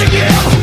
to you